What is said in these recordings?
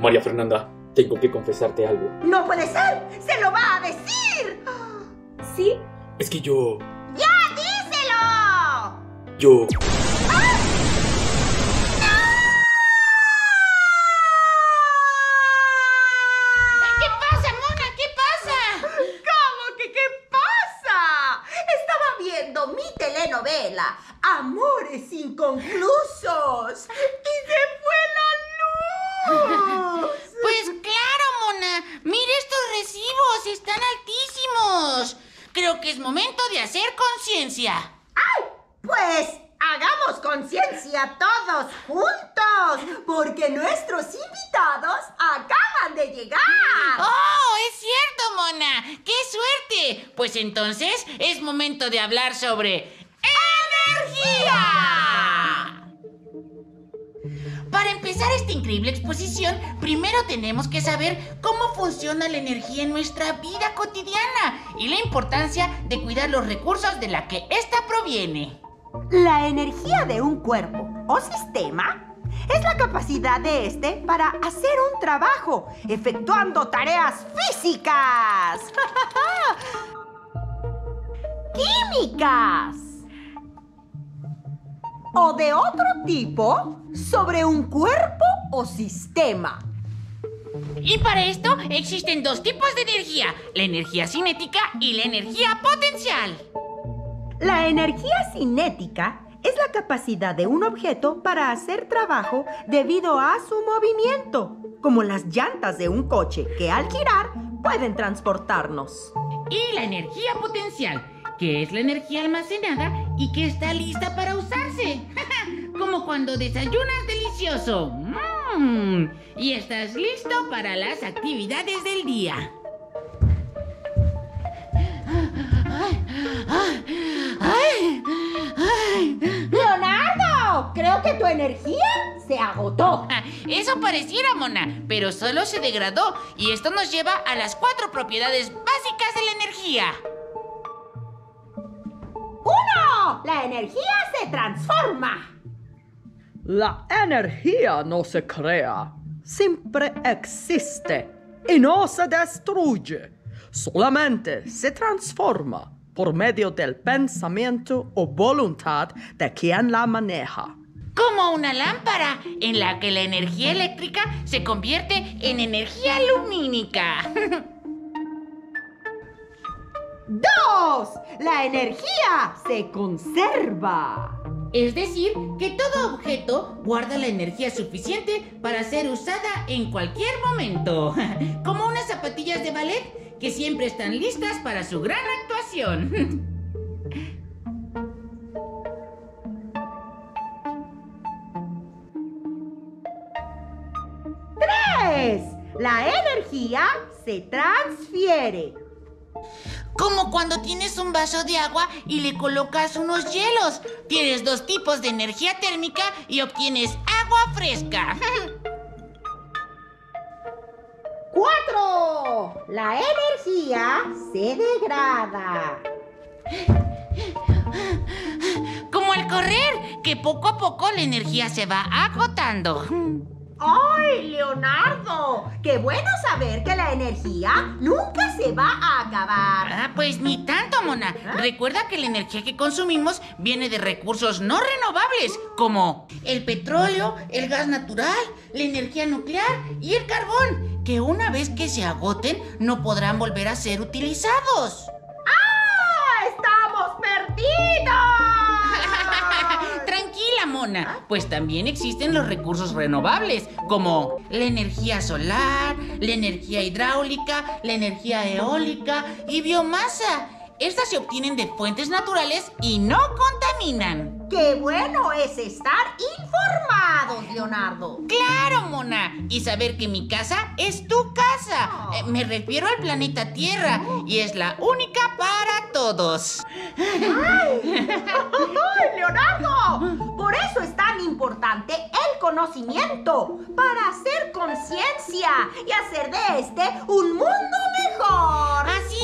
María Fernanda, tengo que confesarte algo. ¡No puede ser! ¡Se lo va a decir! ¿Sí? Es que yo... ¡Ya, díselo! Yo... ¿Qué pasa, Mona? ¿Qué pasa? ¿Cómo que qué pasa? Estaba viendo mi telenovela Amores Inconclusos y luz. Pues claro, Mona. Mira estos recibos, están altísimos. Creo que es momento de hacer conciencia. ¡Ay! Pues hagamos conciencia todos juntos, porque nuestros invitados acaban de llegar. ¡Oh, es cierto, Mona! ¡Qué suerte! Pues entonces es momento de hablar sobre energía. Para empezar esta increíble exposición, primero tenemos que saber cómo funciona la energía en nuestra vida cotidiana y la importancia de cuidar los recursos de la que ésta proviene. La energía de un cuerpo o sistema es la capacidad de este para hacer un trabajo, efectuando tareas físicas, químicas o de otro tipo sobre un cuerpo o sistema. Y para esto existen dos tipos de energía, la energía cinética y la energía potencial. La energía cinética es la capacidad de un objeto para hacer trabajo debido a su movimiento, como las llantas de un coche que al girar pueden transportarnos. Y la energía potencial, que es la energía almacenada y que está lista para Como cuando desayunas delicioso. Mm, y estás listo para las actividades del día. Ay, ay, ¡Leonardo! Creo que tu energía se agotó. Ah, Eso pareciera, Mona, pero solo se degradó y esto nos lleva a las cuatro propiedades básicas de la energía. La energía se transforma. La energía no se crea, siempre existe y no se destruye, solamente se transforma por medio del pensamiento o voluntad de quien la maneja. Como una lámpara en la que la energía eléctrica se convierte en energía lumínica. La energía se conserva. Es decir, que todo objeto guarda la energía suficiente para ser usada en cualquier momento. Como unas zapatillas de ballet que siempre están listas para su gran actuación. Tres. La energía se transfiere. Como cuando tienes un vaso de agua y le colocas unos hielos. Tienes dos tipos de energía térmica y obtienes agua fresca. Cuatro. La energía se degrada. Como al correr, que poco a poco la energía se va agotando. ¡Ay, Leonardo! ¡Qué bueno saber que la energía nunca se va a acabar! Ah, pues ni tanto, Mona. Recuerda que la energía que consumimos viene de recursos no renovables, como el petróleo, el gas natural, la energía nuclear y el carbón, que una vez que se agoten no podrán volver a ser utilizados. ¡Ah! ¡Estamos perdidos! Pues también existen los recursos renovables, como la energía solar, la energía hidráulica, la energía eólica y biomasa. Estas se obtienen de fuentes naturales y no contaminan. ¡Qué bueno es estar Leonardo! Claro, Mona. Y saber que mi casa es tu casa. Eh, me refiero al planeta Tierra y es la única para todos. ¡Ay, Leonardo! Por eso es tan importante el conocimiento, para hacer conciencia y hacer de este un mundo mejor. Así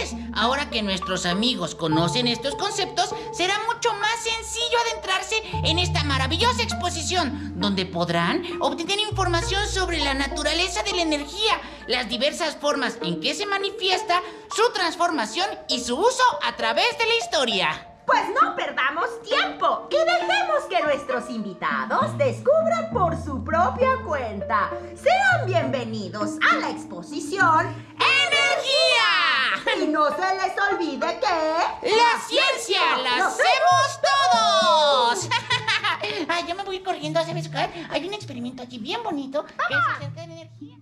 es. Ahora que nuestros amigos conocen estos conceptos, será mucho más sencillo adentrarse en esta maravillosa exposición, donde podrán obtener información sobre la naturaleza de la energía, las diversas formas en que se manifiesta, su transformación y su uso a través de la historia. Pues no perdamos tiempo y dejemos que nuestros invitados descubran por su propia cuenta. Sean bienvenidos a la exposición ¡Energía! y no se les olvide que... ¡La ciencia la ¡Lo hacemos yo me voy corriendo, ¿sabes qué? Hay un experimento aquí bien bonito que es acerca de la energía.